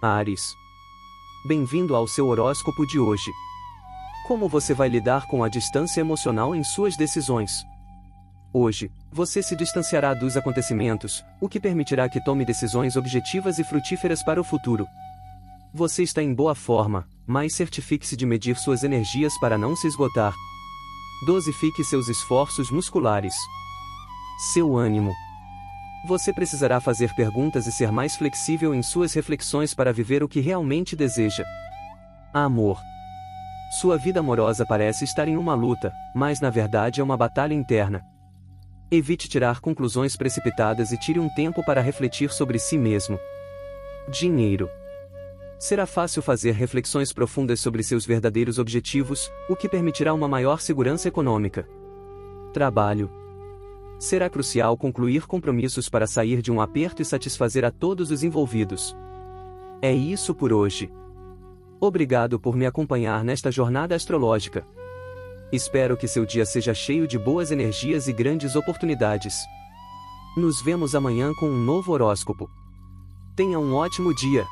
Ares. Bem-vindo ao seu horóscopo de hoje. Como você vai lidar com a distância emocional em suas decisões? Hoje, você se distanciará dos acontecimentos, o que permitirá que tome decisões objetivas e frutíferas para o futuro. Você está em boa forma, mas certifique-se de medir suas energias para não se esgotar. Dosifique seus esforços musculares. Seu ânimo. Você precisará fazer perguntas e ser mais flexível em suas reflexões para viver o que realmente deseja. Amor. Sua vida amorosa parece estar em uma luta, mas na verdade é uma batalha interna. Evite tirar conclusões precipitadas e tire um tempo para refletir sobre si mesmo. Dinheiro. Será fácil fazer reflexões profundas sobre seus verdadeiros objetivos, o que permitirá uma maior segurança econômica. Trabalho. Será crucial concluir compromissos para sair de um aperto e satisfazer a todos os envolvidos. É isso por hoje. Obrigado por me acompanhar nesta jornada astrológica. Espero que seu dia seja cheio de boas energias e grandes oportunidades. Nos vemos amanhã com um novo horóscopo. Tenha um ótimo dia!